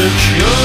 secure